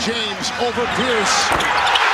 James over Pierce.